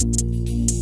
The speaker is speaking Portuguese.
Música